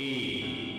E.